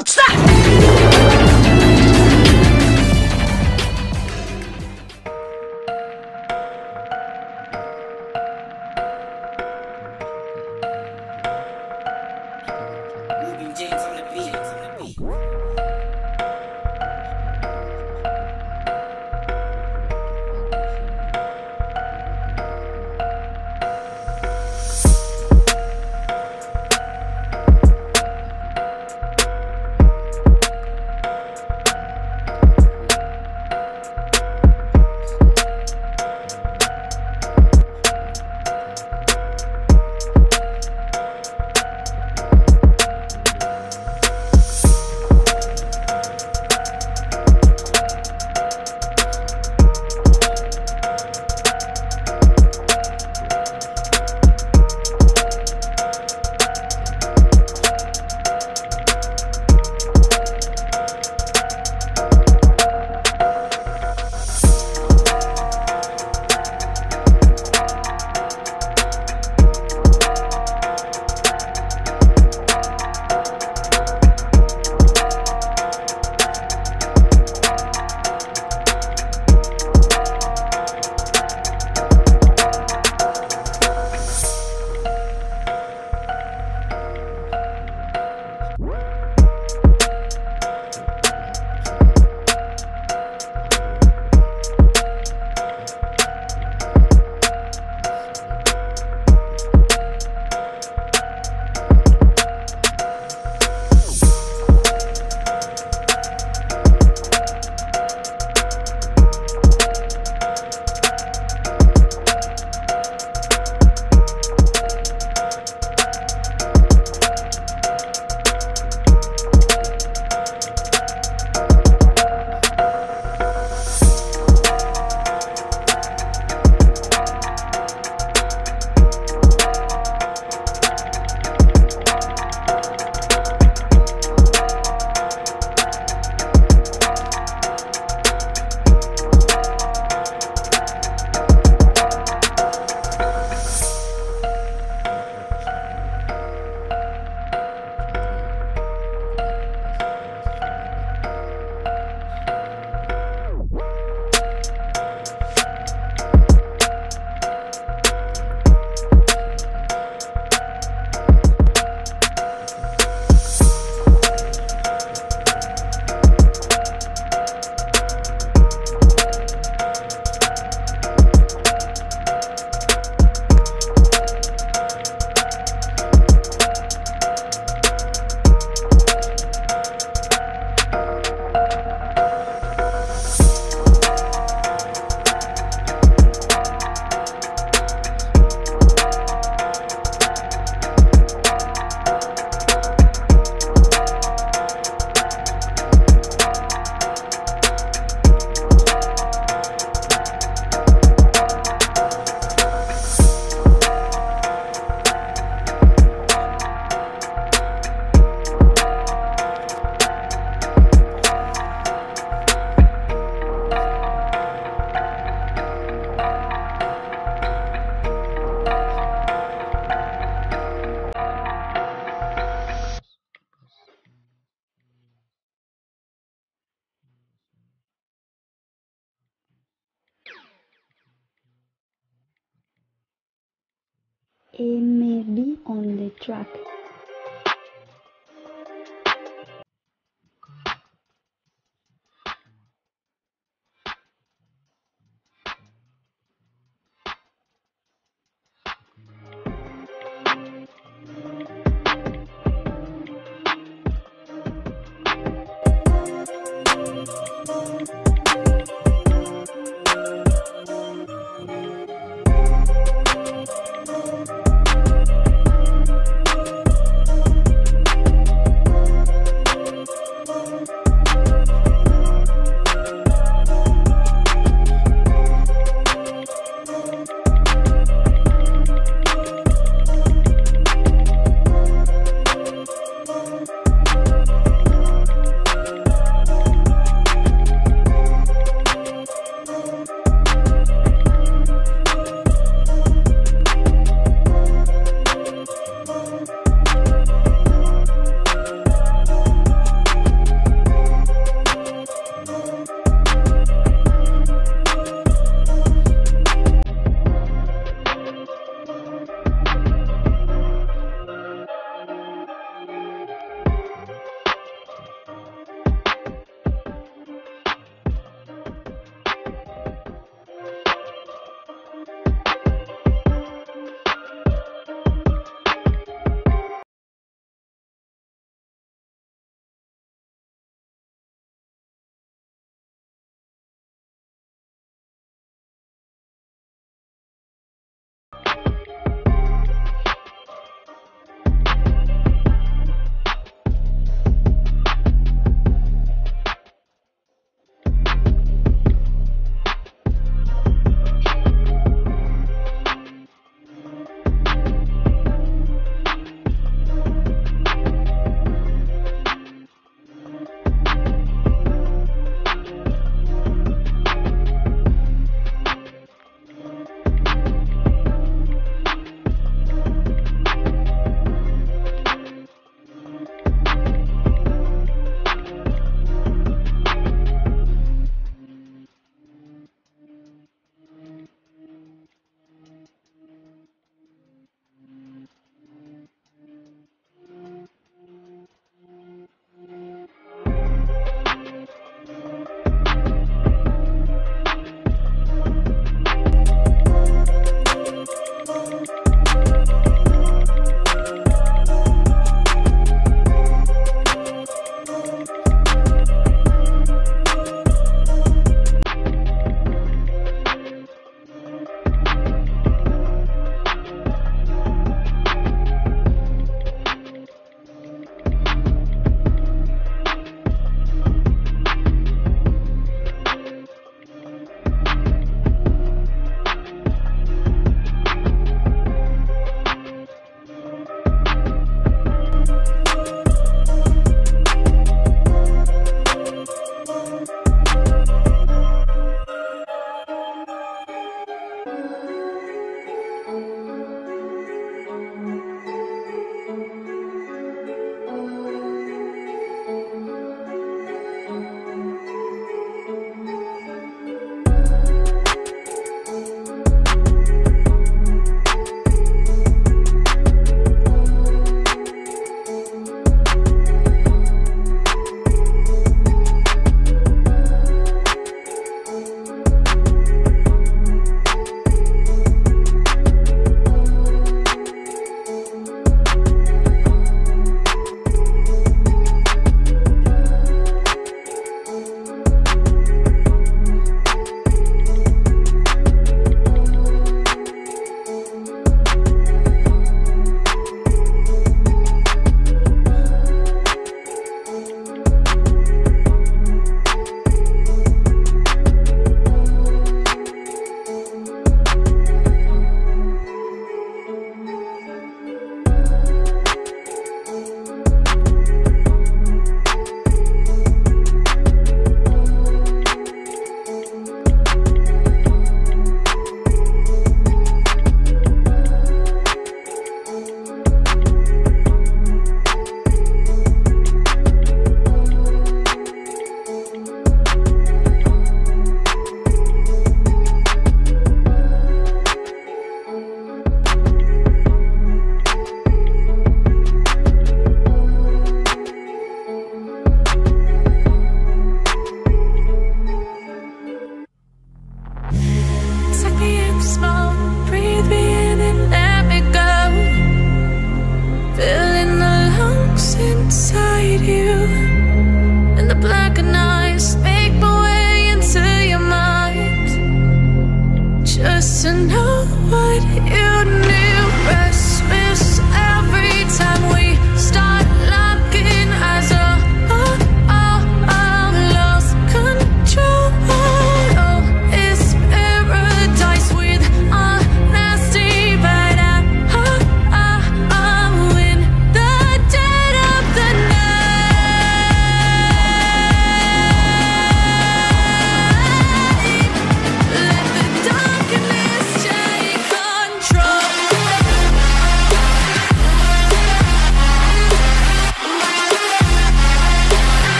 What's that?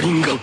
空洞